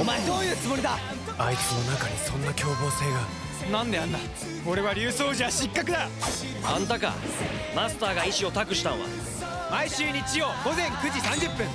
お前どういうつもりだ？あいつの中にそんな凶暴性が。なんであんな？俺は竜じゃ失格だ。あんたか。マスターが意思を託したんは。毎週日曜午前9時30分。